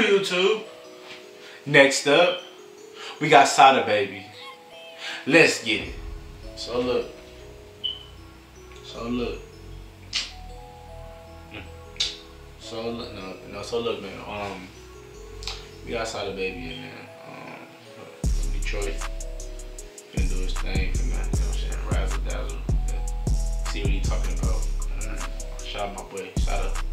YouTube. Next up, we got Sada Baby. Let's get it. So look. So look. So look, no, no. So look, man. Um, we got Sada Baby in man. Um, from Detroit. Gonna do his thing for man. You know what I'm saying? Razzle dazzle. See what he talking about. Shout out my boy. Shout out.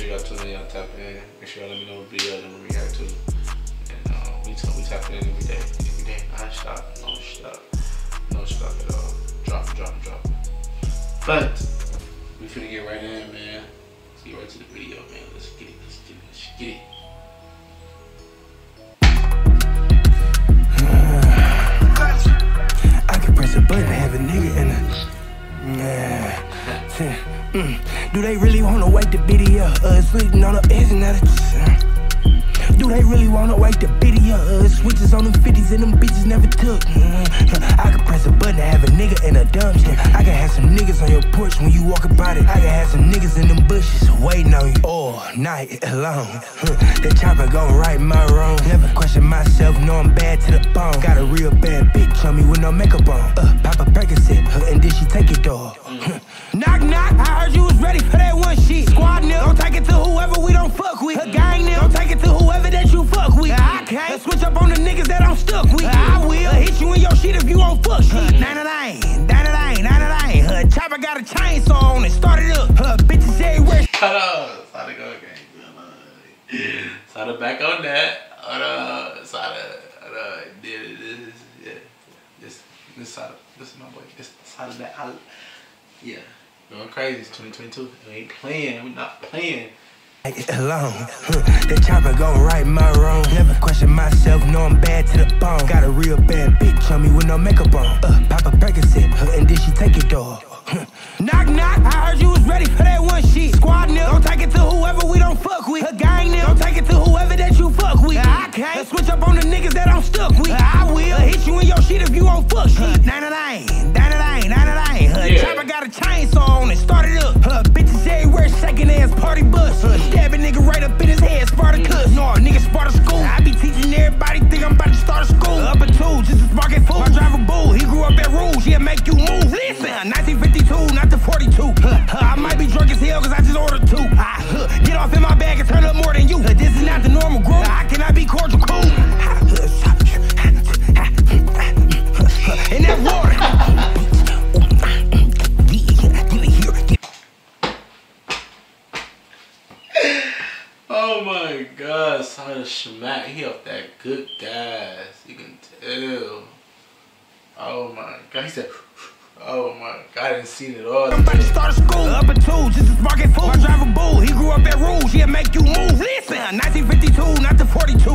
Sure y'all tune in, y'all tap in. Make sure y'all let me know what video I'm gonna react to. And uh, we, t- we tap in every day. Every day. Non-stop. No stop. No stop at all. Drop, drop, drop. But we finna get right in, man. Let's get right to the video, man. Let's get it. Let's get it. Let's get it. I can press a button and have a nigga in a. Nah. Mm. Do they really wanna wake the video? Uh, sleeping on the edge and that. Do they really wanna wake the video? Uh, switches on them 50s and them bitches never took. Mm. I can press a button and have a nigga in a dumpster. I can have some niggas on your porch when you walk about it. I can have some niggas in them bushes waiting on you all night long. The chopper gon' right my wrong. Never question myself, know I'm bad to the bone. Got a real bad bitch on me with no makeup on. Uh, pop a Chopper got a chainsaw on it, started up. Bitches everywhere. Hold on. Sada go again. Sada back on that. Hold on. Sada. Hold on. This, this, yeah. This, this Sada. This is my boy. This Sada back. I, yeah. Going crazy. It's 2022. We ain't playing. We not playing. alone. The chopper gon' right my wrong. Never question myself, know I'm bad to the bone. Got a real bad bitch on me with no makeup on. Uh, if you won't fuck shit. Nine nine nine, nine nine nine nine. Her Yeah. chopper got a chainsaw on it, started up. Her bitches everywhere, shaking ass party bus. Her stab a nigga right up in his head, Spartacus. No, nigga Sparta school. I be teaching everybody, think I'm about Schmack. He off that good gas. You can tell. Oh my god. He said, oh my god. I didn't see it all. I'm about to start a school. Up a two, just a sparking fool. My driver bull, he grew up at Rouge, he'll make you move. Listen, 1952, not the 42.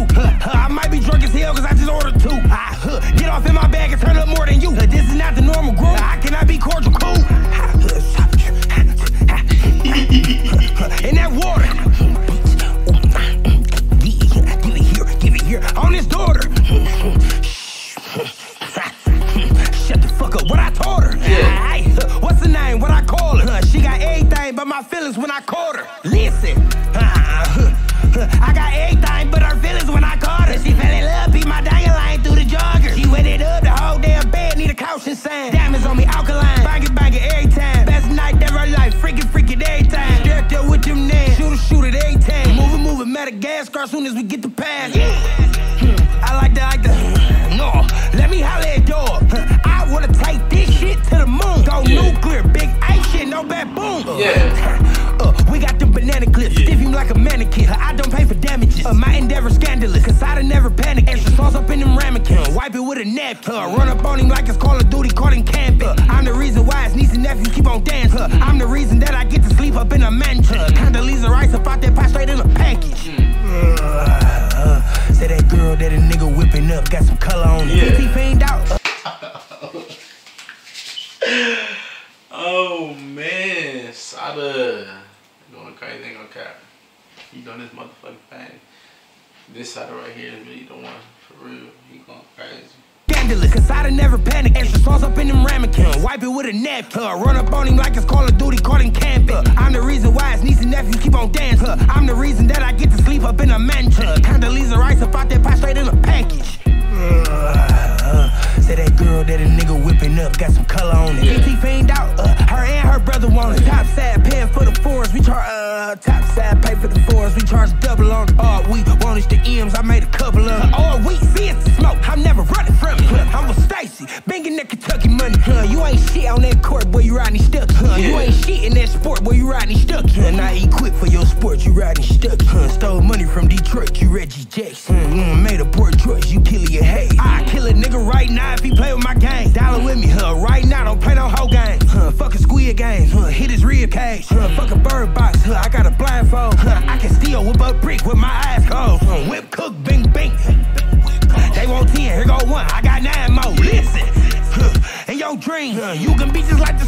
Feelings when I called her. Listen. uh, I got everything but her feelings when I called her. She fell in love, beat my dying line through the jogger. She wet it up, the whole damn bed need a caution sign. Diamonds on me, alkaline. Bang it, bang it every time. Best night ever life, freaking, freaking every time. Dirt there with them nails. Shoot it, shoot it every time. Move it, move it, Madagascar soon as we get the pass. Yeah. I like that, like that. No, let me holler at dog. Ice shit, baboon. Uh, Yeah. uh, we got them banana clips, stiff him like a mannequin. I don't pay for damages. Uh, my endeavor scandalous, cause I done never panic. Extra sauce up in them ramekins, wipe it with a napkin. Uh, run up on him like it's Call of Duty, call him camping. Uh, I'm the reason why his niece and nephews keep on dancing. Uh, I'm the reason that I get to sleep up in a mansion. Uh, Condoleezza Rice up out that pie straight in a package. Uh, uh, say that girl that a nigga whipping up got some color on it. Yeah. He fiend out. crazy, ain't gonna cap. He done this motherfucking thing. This side right here is really the one, for real. He going crazy. Scandalous, cause I done never panic. Extra sauce up in them ramekins. Wipe it with a napkin. Huh. Run up on him like it's Call of Duty, calling camp. Huh. I'm the reason why his niece and nephews keep on dancing. Huh. I'm the reason that I get to sleep up in a mansion. Condoleezza Rice up out that pie straight in a package. Uh, uh, say that girl that a nigga whipping up got some color on it. Yeah. If he out, for the fours, we charge, uh, top side pay for the fours, we charge double on it. All we want is the M's, I made a couple of. All we see is the smoke, I'm never running from it. I'm with Stacy, banging that Kentucky money. Huh, you ain't shit on that court, boy, you riding stuck. Huh, you ain't that sport, boy, you riding stuck. Huh, not equipped for your sport, you riding stuck. Huh, stole money from Detroit, you Reggie Jackson. Mm, made a poor choice, you kill your hay. I kill a nigga right now if he play with my game. Dollar with me, huh, right now, don't play no whole game. Huh, fuck a squid game, huh, hit his rib cage. Huh, fuck a bird box, huh, I got a blindfold. Huh, I can still whip up brick with my eyes closed. Huh, whip, cook, bing, bing. They want 10, here go one, I got nine more. Listen, huh, in your dream, huh, you can be just like the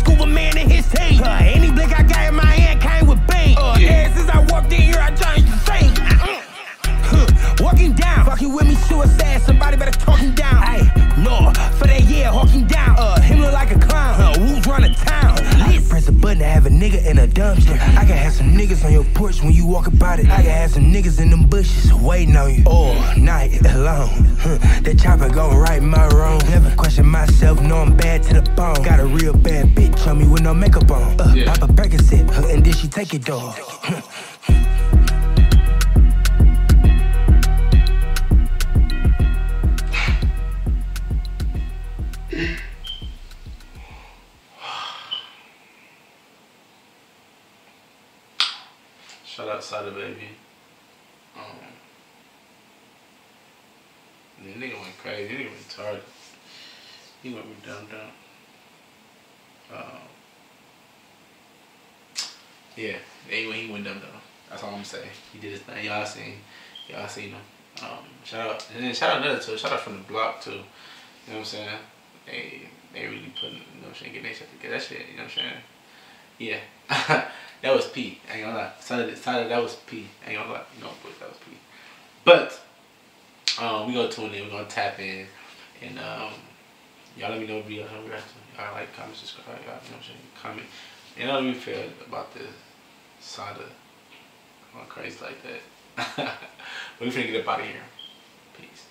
dumpster. I can have some niggas on your porch when you walk about it. I can have some niggas in them bushes waiting on you all night. Huh, that chopper gon' right my wrong. Never question myself, know I'm bad to the bone. Got a real bad bitch on me with no makeup on. Uh, Yeah. Pop a Percocet, huh, and then she take it dog. Huh. Shout out Sada Baby. Um, the nigga went crazy. The nigga retarded. He went redundant. Um, yeah, anyway, he went dumb dumb. That's all I'm saying. He did his thing. Y'all seen, y'all seen him. Um, shout out, and then shout out another too. Shout out from the block too. You know what I'm saying? They they really putting, you know what I'm saying, getting their shit together. That shit, you know what I'm saying? Yeah. that was P. I ain't gonna lie. Saturday, Saturday, that was P. I ain't gonna lie. You know, but that was P. But um, we gonna tune in. We gonna tap in, and um, y'all let me know if y'all react to. Y'all like, comment, subscribe. Y'all, you know what I'm saying? Comment. And how do you feel about this Sada going crazy like that? we finna get up out of here. Peace.